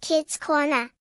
Kids Corner.